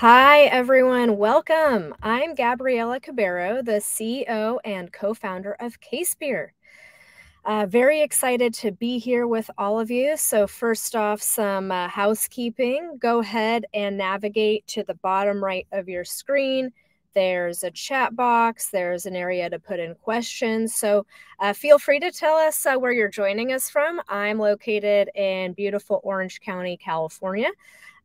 Hi, everyone. Welcome. I'm Gabriela Cubeiro, the CEO and co founder of CASEpeer. Uh, very excited to be here with all of you. So, first off, some uh, housekeeping. Go ahead and navigate to the bottom right of your screen. There's a chat box, there's an area to put in questions. So, uh, feel free to tell us uh, where you're joining us from. I'm located in beautiful Orange County, California.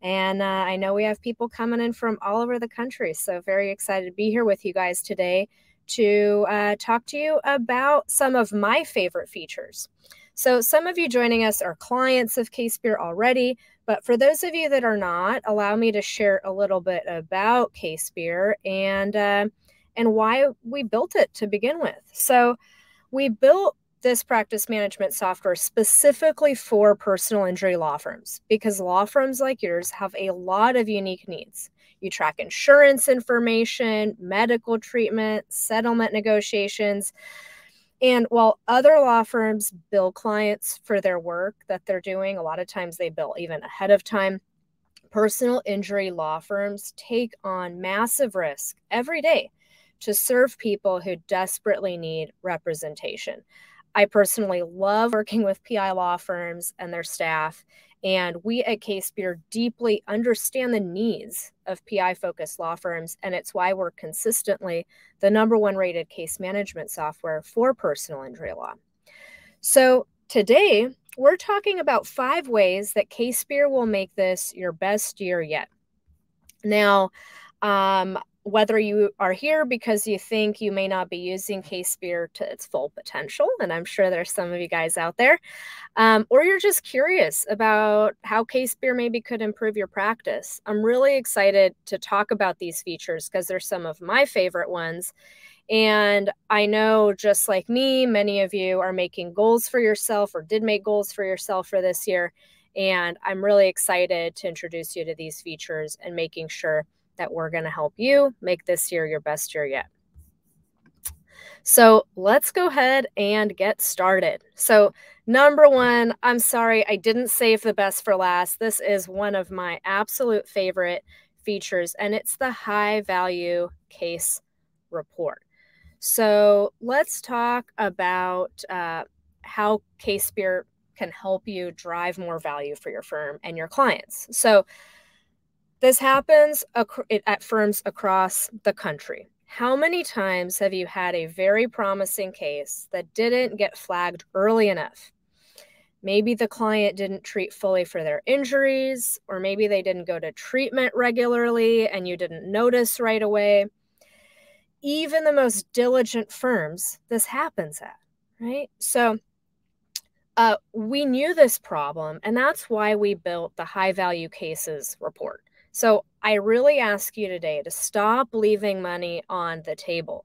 And uh, I know we have people coming in from all over the country. So, very excited to be here with you guys today to uh, talk to you about some of my favorite features. So, some of you joining us are clients of CASEpeer already, but for those of you that are not, allow me to share a little bit about CASEpeer and uh, and why we built it to begin with. So, we built this practice management software specifically for personal injury law firms because law firms like yours have a lot of unique needs. You track insurance information, medical treatment, settlement negotiations. And while other law firms bill clients for their work that they're doing, a lot of times they bill even ahead of time. Personal injury law firms take on massive risk every day to serve people who desperately need representation. I personally love working with PI law firms and their staff. And we at CASEpeer deeply understand the needs of PI focused law firms. And it's why we're consistently the number one rated case management software for personal injury law. So today, we're talking about five ways that CASEpeer will make this your best year yet. Now, um, whether you are here because you think you may not be using CASEpeer to its full potential, and I'm sure there's some of you guys out there, um, or you're just curious about how CASEpeer maybe could improve your practice. I'm really excited to talk about these features because they're some of my favorite ones. And I know just like me, many of you are making goals for yourself or did make goals for yourself for this year. And I'm really excited to introduce you to these features and making sure that we're going to help you make this year your best year yet. So let's go ahead and get started. So, number one, I'm sorry, I didn't save the best for last. This is one of my absolute favorite features, and it's the high value case report. So, let's talk about uh, how CASEpeer can help you drive more value for your firm and your clients. So, this happens at firms across the country. How many times have you had a very promising case that didn't get flagged early enough? Maybe the client didn't treat fully for their injuries, or maybe they didn't go to treatment regularly and you didn't notice right away. Even the most diligent firms, this happens at, right? So, uh, we knew this problem, and that's why we built the high value cases report. So I really ask you today to stop leaving money on the table.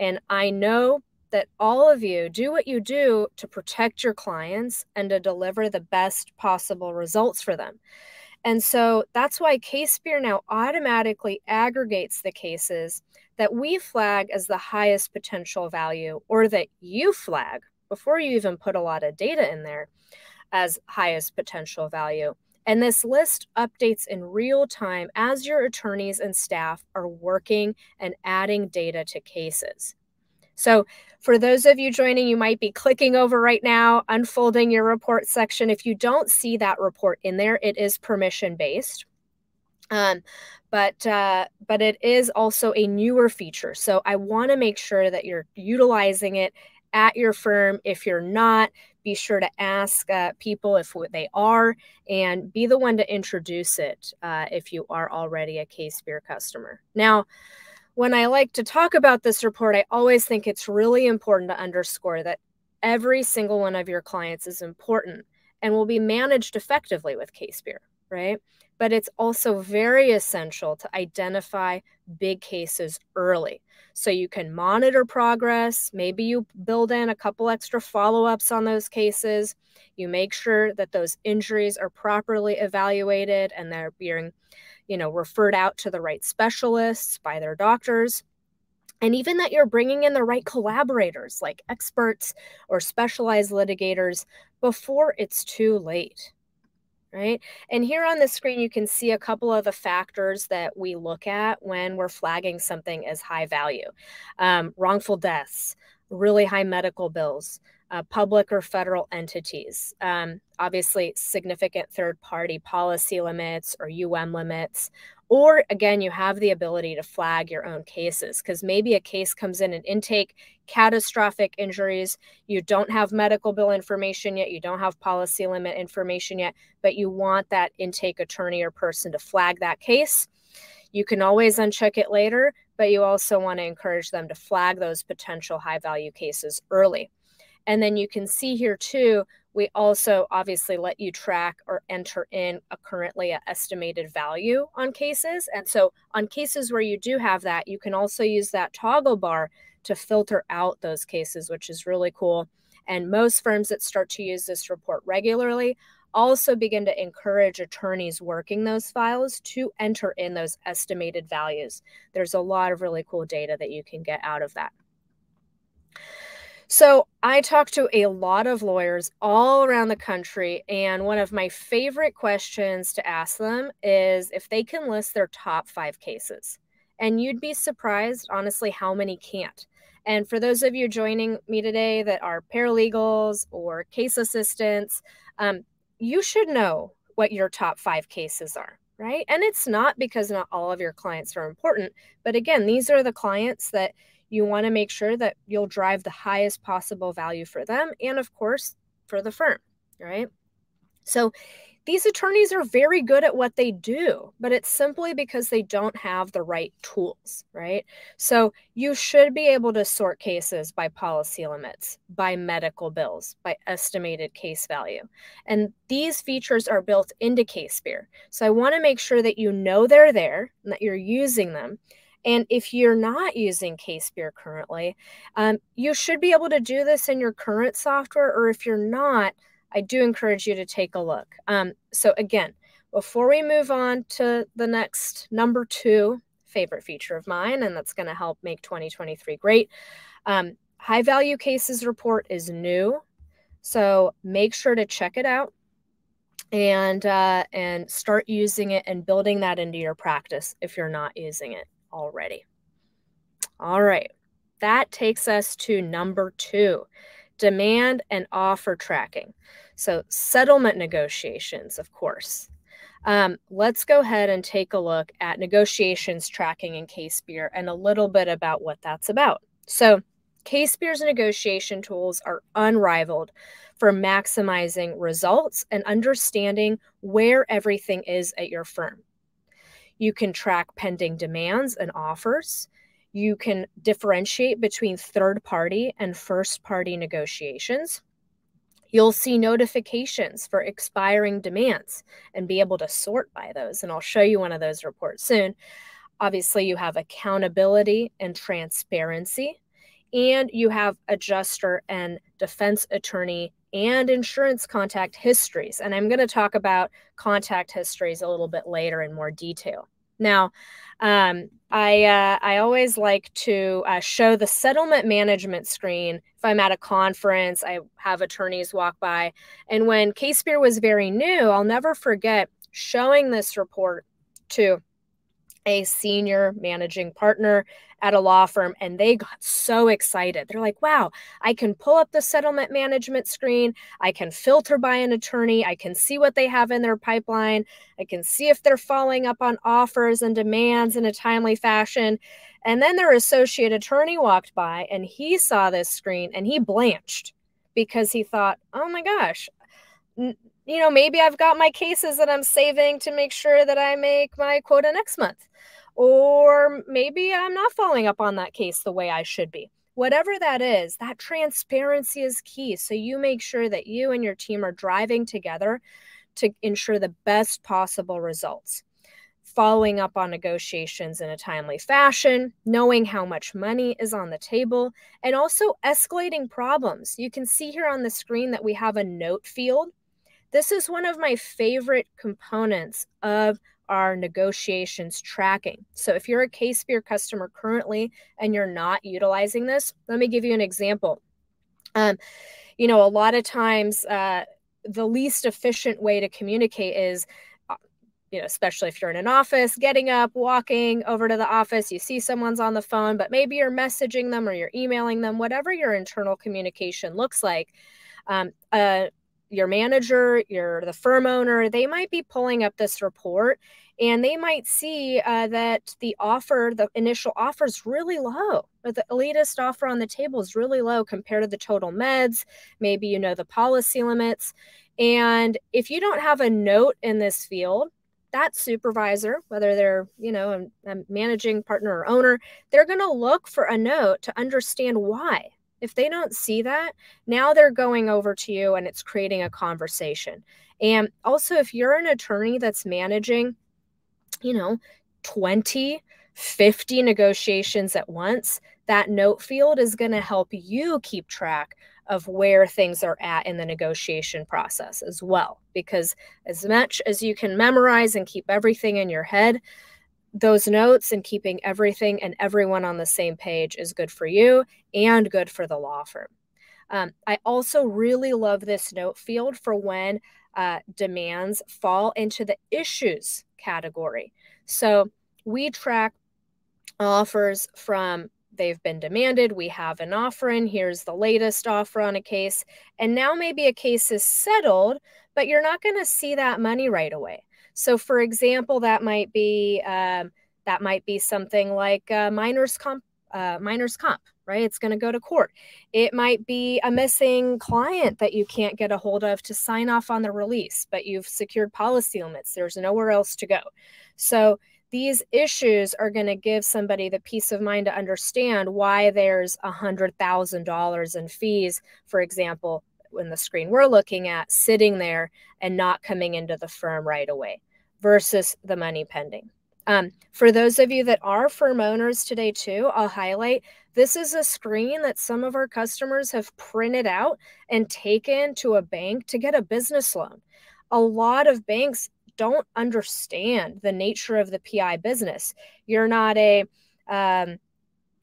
And I know that all of you do what you do to protect your clients and to deliver the best possible results for them. And so that's why CASEpeer now automatically aggregates the cases that we flag as the highest potential value or that you flag before you even put a lot of data in there as highest potential value. And this list updates in real time as your attorneys and staff are working and adding data to cases. So, for those of you joining, you might be clicking over right now, unfolding your report section. If you don't see that report in there, it is permission based. Um, but uh, but it is also a newer feature. So I want to make sure that you're utilizing it at your firm. If you're not, be sure to ask uh, people if they are and be the one to introduce it uh, if you are already a CASEpeer customer. Now, when I like to talk about this report, I always think it's really important to underscore that every single one of your clients is important and will be managed effectively with CASEpeer, right? But it's also very essential to identify big cases early so you can monitor progress. Maybe you build in a couple extra follow ups on those cases. You make sure that those injuries are properly evaluated and they're being, you know, referred out to the right specialists by their doctors. And even that you're bringing in the right collaborators like experts or specialized litigators before it's too late. Right? And here on the screen, you can see a couple of the factors that we look at when we're flagging something as high value um, wrongful deaths, really high medical bills, uh, public or federal entities, um, obviously significant third party policy limits or UM limits. Or again, you have the ability to flag your own cases because maybe a case comes in an intake, catastrophic injuries, you don't have medical bill information yet, you don't have policy limit information yet, but you want that intake attorney or person to flag that case. You can always uncheck it later, but you also want to encourage them to flag those potential high value cases early. And then you can see here too, we also obviously let you track or enter in a currently estimated value on cases. And so on cases where you do have that, you can also use that toggle bar to filter out those cases, which is really cool. And most firms that start to use this report regularly also begin to encourage attorneys working those files to enter in those estimated values. There's a lot of really cool data that you can get out of that. So I talk to a lot of lawyers all around the country, and one of my favorite questions to ask them is if they can list their top five cases. And you'd be surprised, honestly, how many can't. And for those of you joining me today that are paralegals or case assistants, um, you should know what your top five cases are, right? And it's not because not all of your clients are important, but again, these are the clients that you want to make sure that you'll drive the highest possible value for them and, of course, for the firm, right? So these attorneys are very good at what they do, but it's simply because they don't have the right tools, right? So you should be able to sort cases by policy limits, by medical bills, by estimated case value. And these features are built into CASEpeer. So I want to make sure that you know they're there and that you're using them and if you're not using CASEpeer currently, um, you should be able to do this in your current software, or if you're not, I do encourage you to take a look. Um, so again, before we move on to the next number two favorite feature of mine, and that's going to help make 2023 great. Um, high value cases report is new, so make sure to check it out and uh, and start using it and building that into your practice if you're not using it already. All right, that takes us to number two demand and offer tracking. So, settlement negotiations, of course. Um, let's go ahead and take a look at negotiations tracking in CASEpeer and a little bit about what that's about. So, CASEpeer's negotiation tools are unrivaled for maximizing results and understanding where everything is at your firm. You can track pending demands and offers. You can differentiate between third party and first party negotiations. You'll see notifications for expiring demands and be able to sort by those. And I'll show you one of those reports soon. Obviously, you have accountability and transparency, and you have adjuster and defense attorney and insurance contact histories. And I'm going to talk about contact histories a little bit later in more detail. Now, um, I uh, I always like to uh, show the settlement management screen if I'm at a conference. I have attorneys walk by, and when CASEpeer was very new, I'll never forget showing this report to a senior managing partner at a law firm and they got so excited. They're like, wow, I can pull up the settlement management screen. I can filter by an attorney. I can see what they have in their pipeline. I can see if they're following up on offers and demands in a timely fashion. And then their associate attorney walked by and he saw this screen and he blanched because he thought, oh my gosh, you know, maybe I've got my cases that I'm saving to make sure that I make my quota next month. Or maybe I'm not following up on that case the way I should be. Whatever that is, that transparency is key. So you make sure that you and your team are driving together to ensure the best possible results. Following up on negotiations in a timely fashion, knowing how much money is on the table, and also escalating problems. You can see here on the screen that we have a note field this is one of my favorite components of our negotiations tracking. So if you're a CASEpeer customer currently and you're not utilizing this, let me give you an example. Um, you know, a lot of times uh, the least efficient way to communicate is uh, you know, especially if you're in an office, getting up, walking over to the office, you see someone's on the phone, but maybe you're messaging them or you're emailing them, whatever your internal communication looks like. Um, uh, your manager, your the firm owner, they might be pulling up this report and they might see uh, that the offer, the initial offer is really low. The elitist offer on the table is really low compared to the total meds. Maybe you know the policy limits. And if you don't have a note in this field, that supervisor, whether they're, you know, a, a managing partner or owner, they're going to look for a note to understand why if they don't see that, now they're going over to you and it's creating a conversation. And also, if you're an attorney that's managing, you know, 20, 50 negotiations at once, that note field is going to help you keep track of where things are at in the negotiation process as well. Because as much as you can memorize and keep everything in your head, those notes and keeping everything and everyone on the same page is good for you and good for the law firm. Um, I also really love this note field for when uh, demands fall into the issues category. So we track offers from they've been demanded, we have an offer in, here's the latest offer on a case, and now maybe a case is settled, but you're not going to see that money right away. So, for example, that might be um, that might be something like uh, minors comp, uh, minors comp, right? It's going to go to court. It might be a missing client that you can't get a hold of to sign off on the release, but you've secured policy limits. There's nowhere else to go. So these issues are going to give somebody the peace of mind to understand why there's a hundred thousand dollars in fees, for example, in the screen we're looking at sitting there and not coming into the firm right away versus the money pending. Um, for those of you that are firm owners today, too, I'll highlight this is a screen that some of our customers have printed out and taken to a bank to get a business loan. A lot of banks don't understand the nature of the PI business. You're not a um,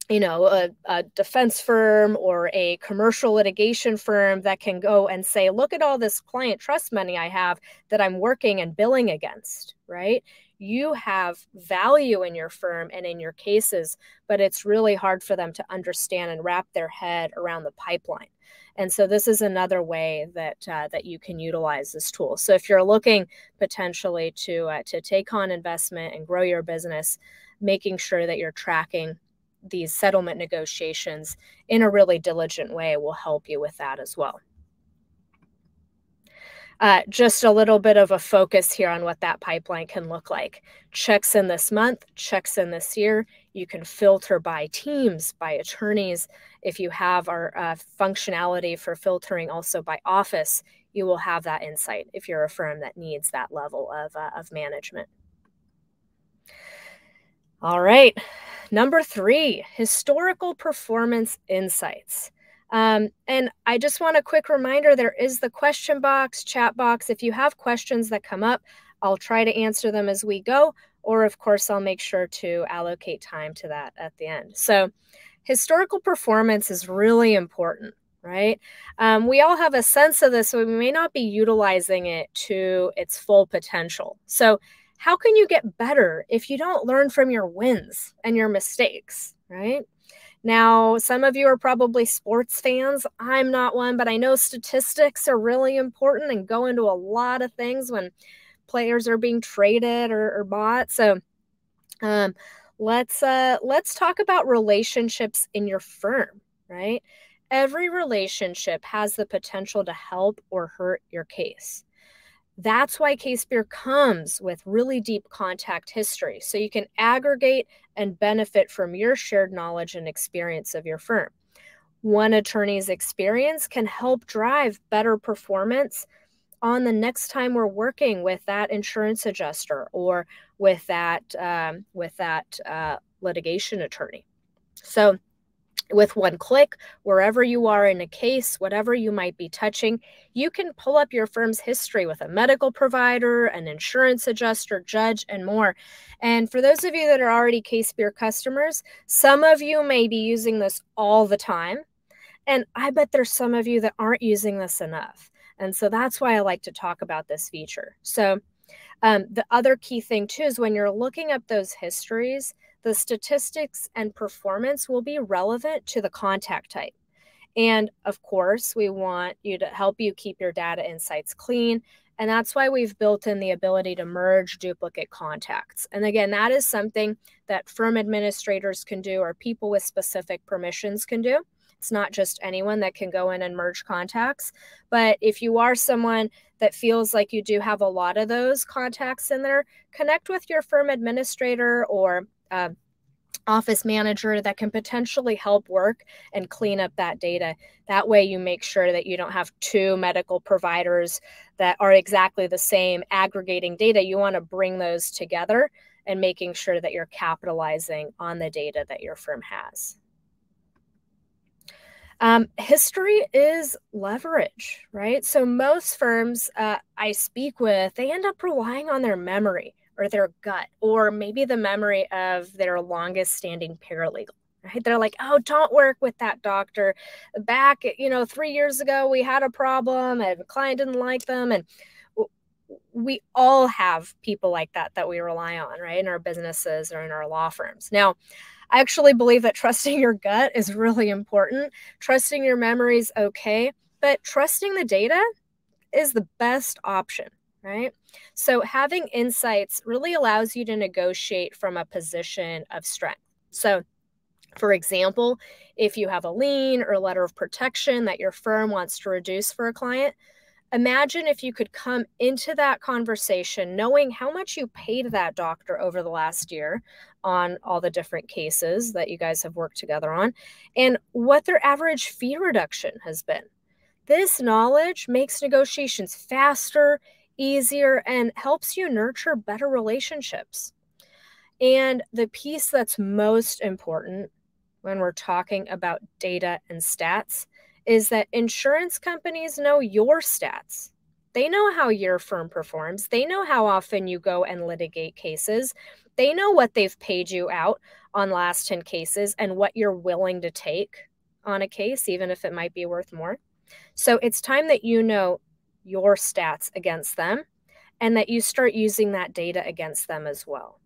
you know, a, a, defense firm or a commercial litigation firm that can go and say, look at all this client trust money I have that I'm working and billing against, right? You have value in your firm and in your cases, but it's really hard for them to understand and wrap their head around the pipeline. And so this is another way that uh, that you can utilize this tool. So if you're looking potentially to uh, to take on investment and grow your business, making sure that you're tracking these settlement negotiations in a really diligent way will help you with that as well. Uh, just a little bit of a focus here on what that pipeline can look like. Checks in this month, checks in this year. You can filter by teams, by attorneys. If you have our uh, functionality for filtering also by office, you will have that insight if you're a firm that needs that level of, uh, of management. All right. Number three, historical performance insights. Um, and I just want a quick reminder there is the question box, chat box. If you have questions that come up, I'll try to answer them as we go. Or, of course, I'll make sure to allocate time to that at the end. So, historical performance is really important, right? Um, we all have a sense of this, so we may not be utilizing it to its full potential. So, how can you get better if you don't learn from your wins and your mistakes, right? Now, some of you are probably sports fans. I'm not one, but I know statistics are really important and go into a lot of things when players are being traded or, or bought. So, um, let's uh, let's talk about relationships in your firm, right? Every relationship has the potential to help or hurt your case. That's why Case CASEpeer comes with really deep contact history. So you can aggregate and benefit from your shared knowledge and experience of your firm. One attorney's experience can help drive better performance on the next time we're working with that insurance adjuster or with that um, with that uh, litigation attorney. So with one click, wherever you are in a case, whatever you might be touching, you can pull up your firm's history with a medical provider, an insurance adjuster, judge, and more. And for those of you that are already CASEpeer customers, some of you may be using this all the time. And I bet there's some of you that aren't using this enough. And so that's why I like to talk about this feature. So, um, the other key thing too is when you're looking up those histories, the statistics and performance will be relevant to the contact type. And of course, we want you to help you keep your data insights clean. And that's why we've built in the ability to merge duplicate contacts. And again, that is something that firm administrators can do or people with specific permissions can do. It's not just anyone that can go in and merge contacts. But if you are someone that feels like you do have a lot of those contacts in there, connect with your firm administrator or uh, office manager that can potentially help work and clean up that data. That way, you make sure that you don't have two medical providers that are exactly the same aggregating data. You want to bring those together and making sure that you're capitalizing on the data that your firm has. Um, history is leverage, right? So most firms uh, I speak with, they end up relying on their memory or their gut or maybe the memory of their longest standing paralegal. Right? They're like, oh, don't work with that doctor. Back, you know, three years ago, we had a problem and a client didn't like them. And we all have people like that that we rely on, right? In our businesses or in our law firms. Now, I actually believe that trusting your gut is really important. Trusting your memory is okay, but trusting the data is the best option, right? So having insights really allows you to negotiate from a position of strength. So, for example, if you have a lien or a letter of protection that your firm wants to reduce for a client, imagine if you could come into that conversation knowing how much you paid that doctor over the last year on all the different cases that you guys have worked together on and what their average fee reduction has been. This knowledge makes negotiations faster, easier, and helps you nurture better relationships. And the piece that's most important when we're talking about data and stats is that insurance companies know your stats. They know how your firm performs. They know how often you go and litigate cases. They know what they've paid you out on last 10 cases and what you're willing to take on a case, even if it might be worth more. So it's time that you know your stats against them and that you start using that data against them as well.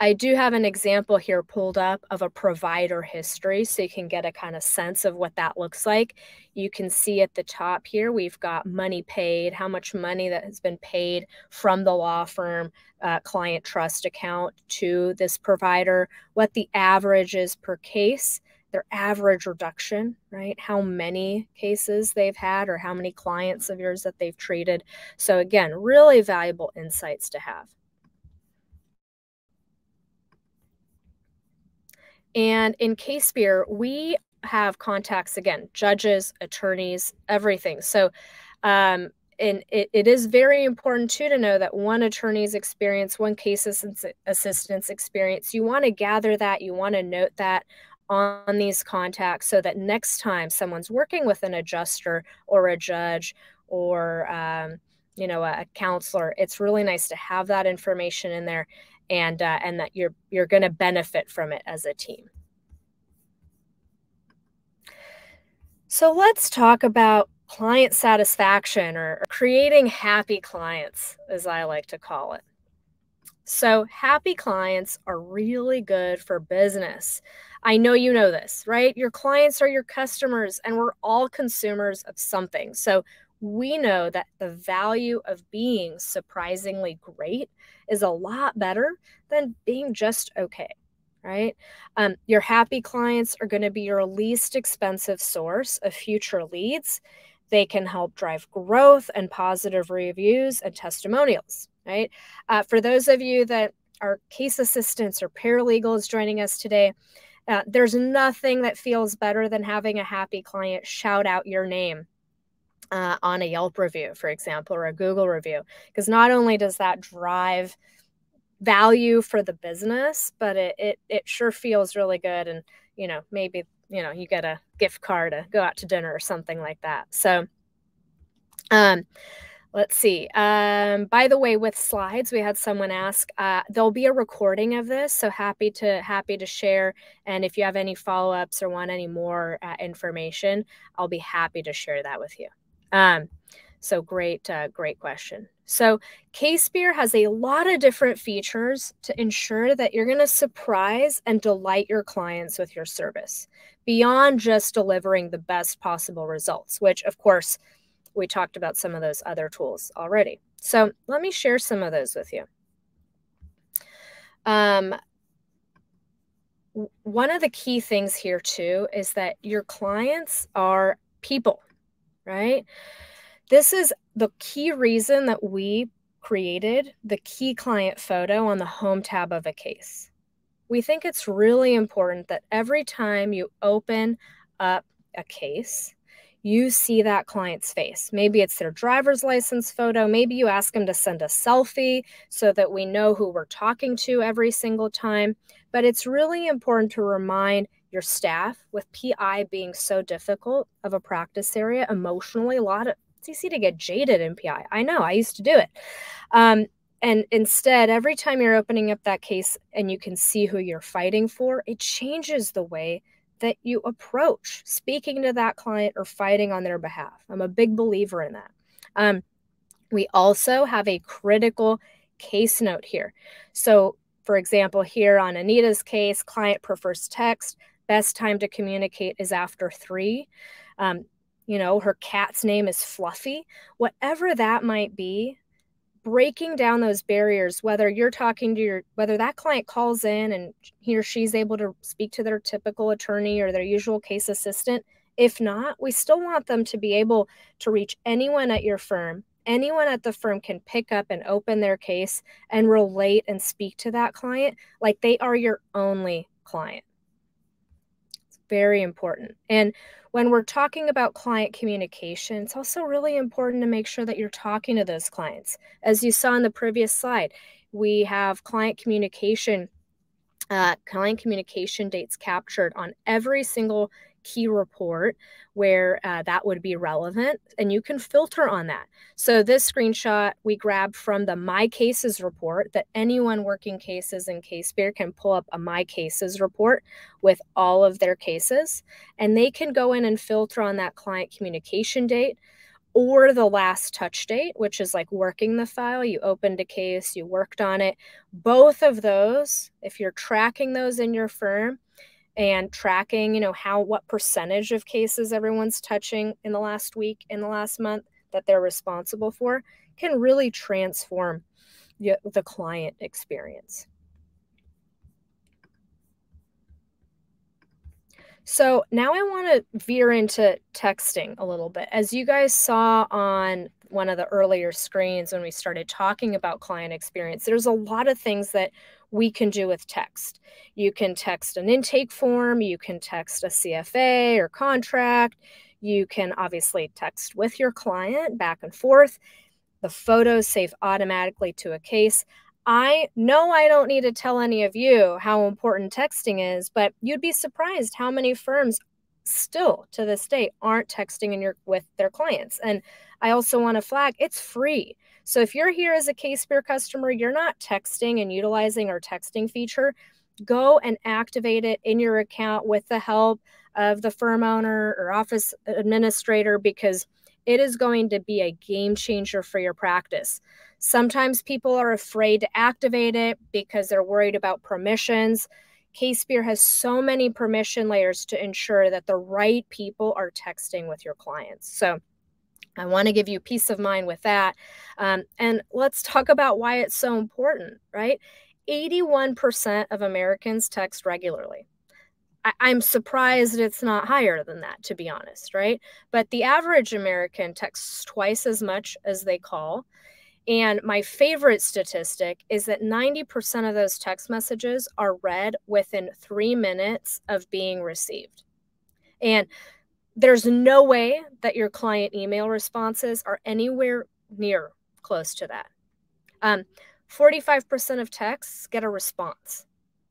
I do have an example here pulled up of a provider history so you can get a kind of sense of what that looks like. You can see at the top here, we've got money paid, how much money that has been paid from the law firm uh, client trust account to this provider, what the average is per case, their average reduction, right? How many cases they've had or how many clients of yours that they've treated. So, again, really valuable insights to have. And in CASEpeer, we have contacts again, judges, attorneys, everything. So, um, and it, it is very important too to know that one attorney's experience, one case assistance experience, you want to gather that, you want to note that on these contacts so that next time someone's working with an adjuster or a judge or um, you know a, counselor, it's really nice to have that information in there and uh, and that you're you're going to benefit from it as a team. So let's talk about client satisfaction or creating happy clients, as I like to call it. So, happy clients are really good for business. I know you know this, right? Your clients are your customers, and we're all consumers of something. So, we know that the value of being surprisingly great is a lot better than being just okay, right? Um, your happy clients are going to be your least expensive source of future leads. They can help drive growth and positive reviews and testimonials, right? Uh, for those of you that are case assistants or paralegals joining us today, uh, there's nothing that feels better than having a happy client shout out your name uh, on a Yelp review, for example, or a Google review, because not only does that drive value for the business, but it, it it sure feels really good, and you know maybe you know you get a gift card to go out to dinner or something like that. So, um, Let's see. Um, by the way, with slides, we had someone ask. Uh, there'll be a recording of this, so happy to happy to share. And if you have any follow ups or want any more uh, information, I'll be happy to share that with you. Um, so great, uh, great question. So CASEpeer has a lot of different features to ensure that you're going to surprise and delight your clients with your service beyond just delivering the best possible results, which of course we talked about some of those other tools already. So let me share some of those with you. Um, one of the key things here too is that your clients are people, right? This is the key reason that we created the key client photo on the home tab of a case. We think it's really important that every time you open up a case, you see that client's face. Maybe it's their driver's license photo. Maybe you ask them to send a selfie so that we know who we're talking to every single time. But it's really important to remind your staff with PI being so difficult of a practice area emotionally. A lot of it's easy to get jaded in PI. I know, I used to do it. Um, and instead, every time you're opening up that case and you can see who you're fighting for, it changes the way that you approach speaking to that client or fighting on their behalf. I'm a big believer in that. Um, we also have a critical case note here. So, for example, here on Anita's case, client prefers text. Best time to communicate is after three. Um, you know, her cat's name is Fluffy, whatever that might be, breaking down those barriers, whether you're talking to your, whether that client calls in and he or she's able to speak to their typical attorney or their usual case assistant. If not, we still want them to be able to reach anyone at your firm. Anyone at the firm can pick up and open their case and relate and speak to that client like they are your only client. Very important. And when we're talking about client communication, it's also really important to make sure that you're talking to those clients. As you saw in the previous slide, we have client communication, uh, client communication dates captured on every single key report where uh, that would be relevant and you can filter on that. So this screenshot we grabbed from the My Cases report that anyone working cases in CASEpeer can pull up a My Cases report with all of their cases and they can go in and filter on that client communication date or the last touch date, which is like working the file. You opened a case, you worked on it. Both of those, if you're tracking those in your firm, and tracking, you know, how what percentage of cases everyone's touching in the last week, in the last month that they're responsible for can really transform the, the client experience. So now I want to veer into texting a little bit. As you guys saw on one of the earlier screens when we started talking about client experience, there's a lot of things that we can do with text. You can text an intake form, you can text a CFA or contract, you can obviously text with your client back and forth. The photos save automatically to a case. I know I don't need to tell any of you how important texting is, but you'd be surprised how many firms still to this day aren't texting in your with their clients. And I also want to flag it's free. So if you're here as a CASEpeer customer, you're not texting and utilizing our texting feature, go and activate it in your account with the help of the firm owner or office administrator because it is going to be a game changer for your practice. Sometimes people are afraid to activate it because they're worried about permissions. CASEpeer has so many permission layers to ensure that the right people are texting with your clients. So I want to give you peace of mind with that. Um, and let's talk about why it's so important, right? 81% of Americans text regularly. I- I'm surprised it's not higher than that, to be honest, right? But the average American texts twice as much as they call. And my favorite statistic is that 90% of those text messages are read within three minutes of being received. And there's no way that your client email responses are anywhere near close to that. Um, 45% of texts get a response.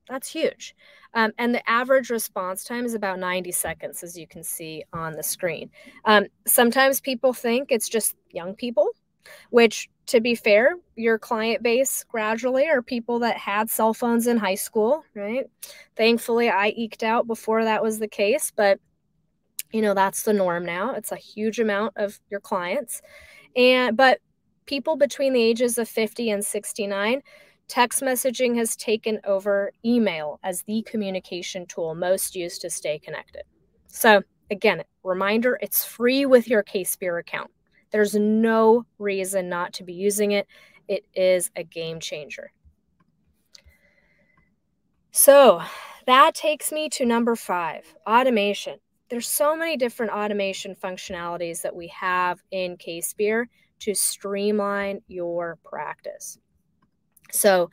That's huge. Um, and the average response time is about 90 seconds, as you can see on the screen. Um, sometimes people think it's just young people. which to be fair, your client base gradually are people that had cell phones in high school, right? Thankfully, I eked out before that was the case, but you know, that's the norm now. It's a huge amount of your clients. And but people between the ages of 50 and 69, text messaging has taken over email as the communication tool most used to stay connected. So, again, reminder, it's free with your CASEpeer account. There's no reason not to be using it. It is a game changer. So that takes me to number five automation. There's so many different automation functionalities that we have in CASEpeer to streamline your practice. So,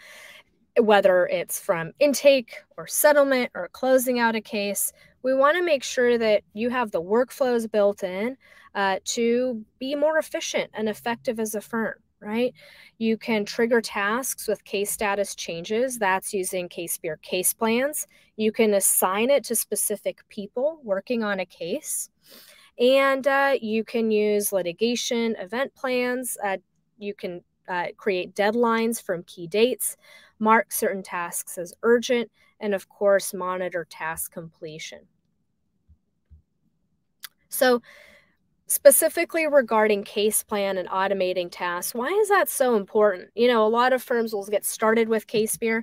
whether it's from intake or settlement or closing out a case, we want to make sure that you have the workflows built in uh, to be more efficient and effective as a firm, right? You can trigger tasks with case status changes. That's using CASEpeer case plans. You can assign it to specific people working on a case. And uh, you can use litigation event plans. Uh, you can uh, create deadlines from key dates, mark certain tasks as urgent, and of course, monitor task completion. So, specifically regarding case plan and automating tasks why is that so important? You know a lot of firms will get started with CASEpeer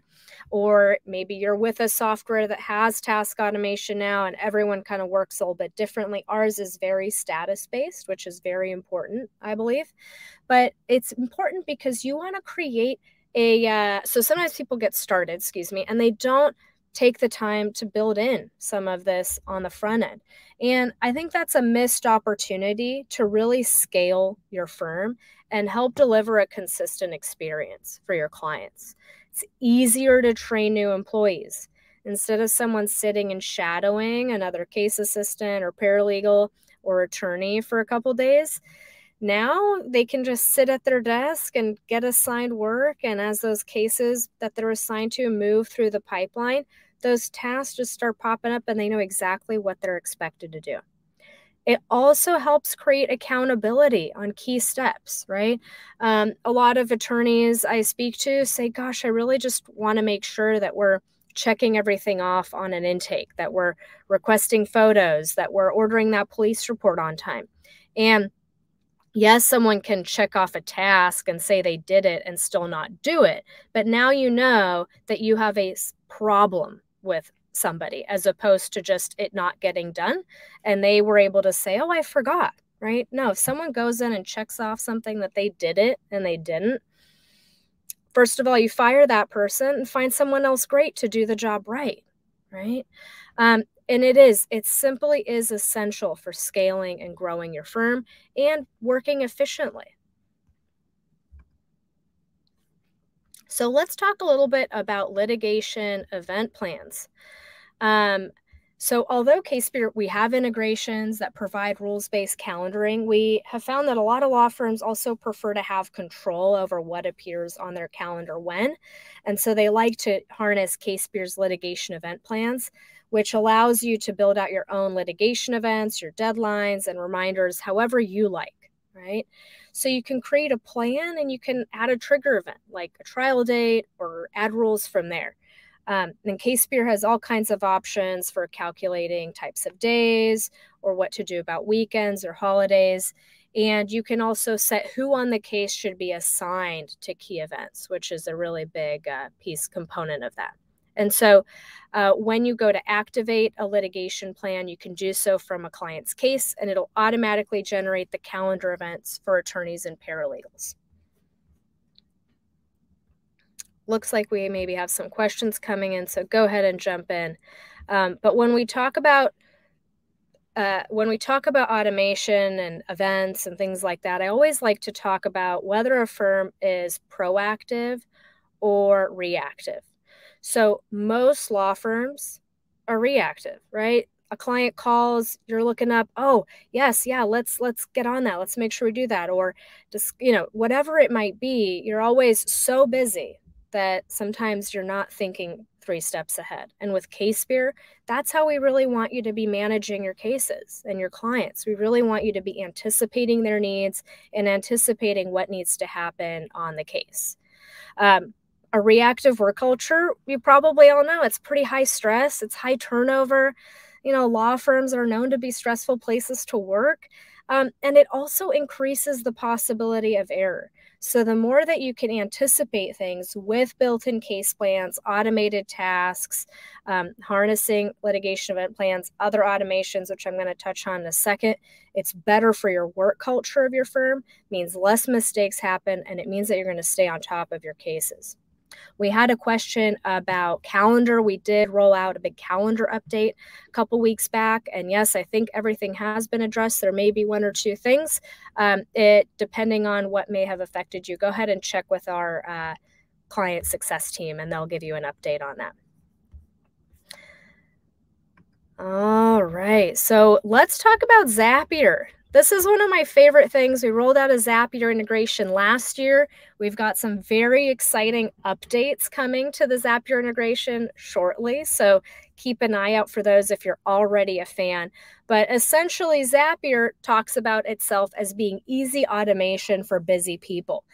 or maybe you're with a software that has task automation now and everyone kind of works a little bit differently. Ours is very status based which is very important i believe. But it's important because you want to create a uh, so sometimes people get started excuse me and they don't take the time to build in some of this on the front end. And I think that's a missed opportunity to really scale your firm and help deliver a consistent experience for your clients. It's easier to train new employees. Instead of someone sitting and shadowing another case assistant or paralegal or attorney for a couple days, now they can just sit at their desk and get assigned work. And as those cases that they're assigned to move through the pipeline, those tasks just start popping up and they know exactly what they're expected to do. It also helps create accountability on key steps, right? Um, a lot of attorneys I speak to say, Gosh, I really just want to make sure that we're checking everything off on an intake, that we're requesting photos, that we're ordering that police report on time. And yes, someone can check off a task and say they did it and still not do it. But now you know that you have a problem with somebody as opposed to just it not getting done. And they were able to say, oh, I forgot, right? No, if someone goes in and checks off something that they did it and they didn't, first of all, you fire that person and find someone else great to do the job right, right? Um, and it is, it simply is essential for scaling and growing your firm and working efficiently. So let's talk a little bit about litigation event plans. Um, so although CASEpeer, we have integrations that provide rules-based calendaring, we have found that a lot of law firms also prefer to have control over what appears on their calendar when. And so they like to harness CASEpeer's litigation event plans, which allows you to build out your own litigation events, your deadlines, and reminders however you like, right? So you can create a plan and you can add a trigger event like a trial date or add rules from there. Um, and CASEpeer has all kinds of options for calculating types of days or what to do about weekends or holidays. And you can also set who on the case should be assigned to key events, which is a really big uh, piece component of that. And so uh, when you go to activate a litigation plan, you can do so from a client's case and it'll automatically generate the calendar events for attorneys and paralegals. Looks like we maybe have some questions coming in, so go ahead and jump in. Um, but when we talk about uh, when we talk about automation and events and things like that, I always like to talk about whether a firm is proactive or reactive. So most law firms are reactive, right? A client calls, you're looking up, oh, yes, yeah, let's let's get on that. Let's make sure we do that or just, you know, whatever it might be, you're always so busy that sometimes you're not thinking three steps ahead. And with case CASEpeer, that's how we really want you to be managing your cases and your clients. We really want you to be anticipating their needs and anticipating what needs to happen on the case. Um, a reactive work culture, you probably all know it's pretty high stress, it's high turnover. You know, law firms are known to be stressful places to work. Um, and it also increases the possibility of error. So, the more that you can anticipate things with built in case plans, automated tasks, um, harnessing litigation event plans, other automations, which I'm going to touch on in a second, it's better for your work culture of your firm, means less mistakes happen, and it means that you're going to stay on top of your cases. We had a question about calendar. We did roll out a big calendar update a couple weeks back. And yes, I think everything has been addressed. There may be one or two things. Um, it depending on what may have affected you. Go ahead and check with our uh, client success team and they'll give you an update on that. All right, so let's talk about Zapier. This is one of my favorite things. We rolled out a Zapier integration last year. We've got some very exciting updates coming to the Zapier integration shortly. So keep an eye out for those if you're already a fan. But essentially, Zapier talks about itself as being easy automation for busy people.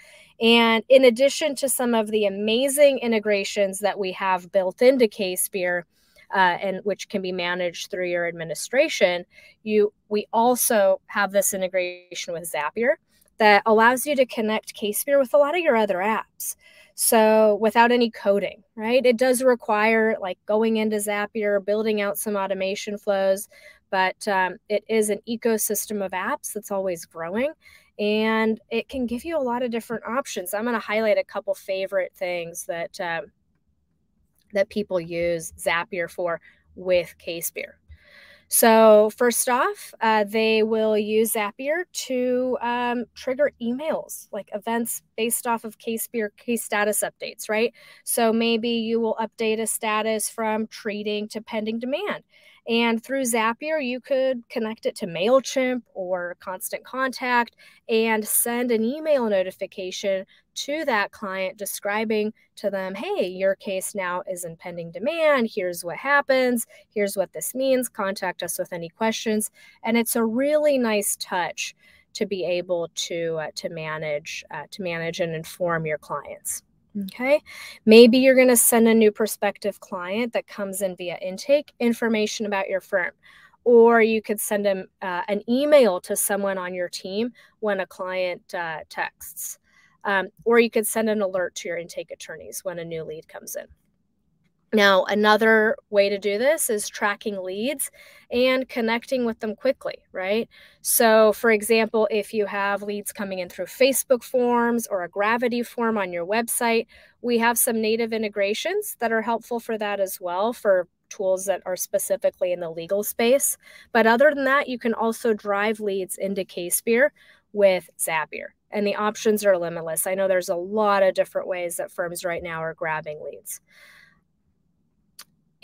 And in addition to some of the amazing integrations that we have built into CASEpeer, uh, and which can be managed through your administration, you we also have this integration with Zapier that allows you to connect CASEpeer with a lot of your other apps. So without any coding, right? It does require like going into Zapier, building out some automation flows, but um, it is an ecosystem of apps that's always growing and it can give you a lot of different options. I'm going to highlight a couple favorite things that um, that people use Zapier for with CASEpeer. So first off, uh, they will use Zapier to um, trigger emails, like events based off of CASEpeer case status updates, right? So maybe you will update a status from treating to pending demand. And through Zapier, you could connect it to MailChimp or Constant Contact and send an email notification to that client describing to them, hey, your case now is in pending demand. Here's what happens. Here's what this means. Contact us with any questions. And it's a really nice touch to be able to, uh, to manage uh, to manage and inform your clients. Okay. Maybe you're going to send a new prospective client that comes in via intake information about your firm. Or you could send them uh, an email to someone on your team when a client uh, texts. Um, or you could send an alert to your intake attorneys when a new lead comes in. Now, another way to do this is tracking leads and connecting with them quickly, right? So, for example, if you have leads coming in through Facebook forms or a Gravity form on your website, we have some native integrations that are helpful for that as well for tools that are specifically in the legal space. But other than that, you can also drive leads into CASEpeer with Zapier, and the options are limitless. I know there's a lot of different ways that firms right now are grabbing leads.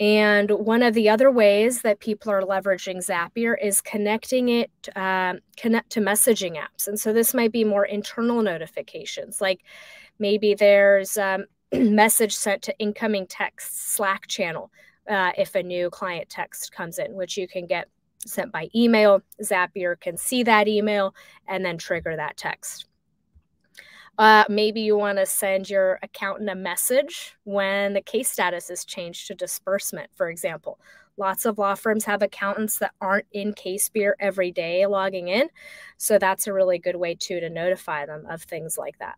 And one of the other ways that people are leveraging Zapier is connecting it um, connect to messaging apps. And so this might be more internal notifications, like maybe there's um, message sent to incoming text Slack channel uh, if a new client text comes in, which you can get sent by email. Zapier can see that email and then trigger that text. Uh, maybe you want to send your accountant a message when the case status is changed to disbursement, for example. Lots of law firms have accountants that aren't in CASEpeer every day logging in. So that's a really good way, too, to notify them of things like that.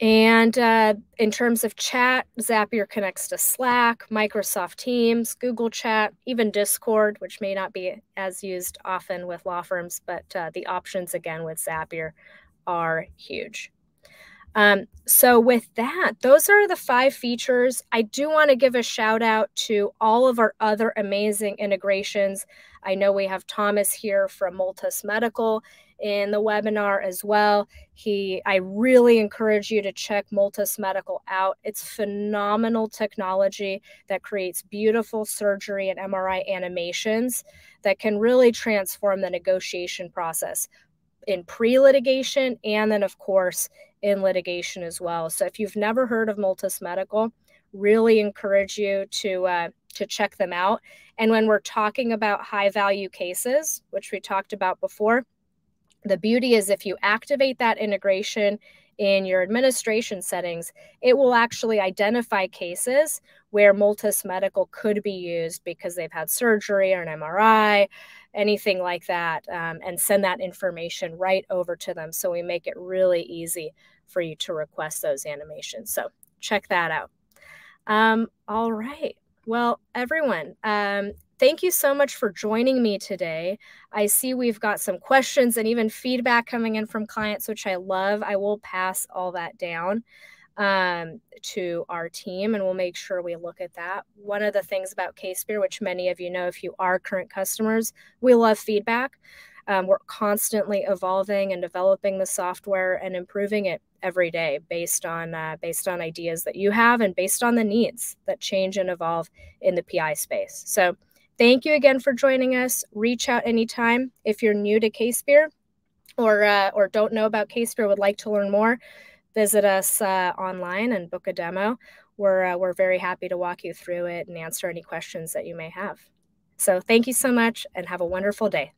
And uh, in terms of chat, Zapier connects to Slack, Microsoft Teams, Google Chat, even Discord, which may not be as used often with law firms, but uh, the options again with Zapier are huge. Um, so, with that, those are the five features. I do want to give a shout out to all of our other amazing integrations. I know we have Thomas here from Multus Medical in the webinar as well. He, I really encourage you to check Multus Medical out. It's phenomenal technology that creates beautiful surgery and MRI animations that can really transform the negotiation process in pre-litigation and then of course in litigation as well. So if you've never heard of Multus Medical, really encourage you to uh, to check them out. And when we're talking about high value cases, which we talked about before, the beauty is if you activate that integration in your administration settings, it will actually identify cases where Multus Medical could be used because they've had surgery or an MRI, anything like that, um, and send that information right over to them. So we make it really easy for you to request those animations. So check that out. Um, all right. Well, everyone, um, thank you so much for joining me today. I see we've got some questions and even feedback coming in from clients, which I love. I will pass all that down um, to our team and we'll make sure we look at that. One of the things about CASEpeer, which many of you know if you are current customers, we love feedback. Um, we're constantly evolving and developing the software and improving it every day based on uh, based on ideas that you have and based on the needs that change and evolve in the PI space. So thank you again for joining us. Reach out anytime if you're new to CASEpeer or uh, or don't know about CASEpeer, would like to learn more. Visit us uh, online and book a demo. We're uh, we're very happy to walk you through it and answer any questions that you may have. So thank you so much and have a wonderful day.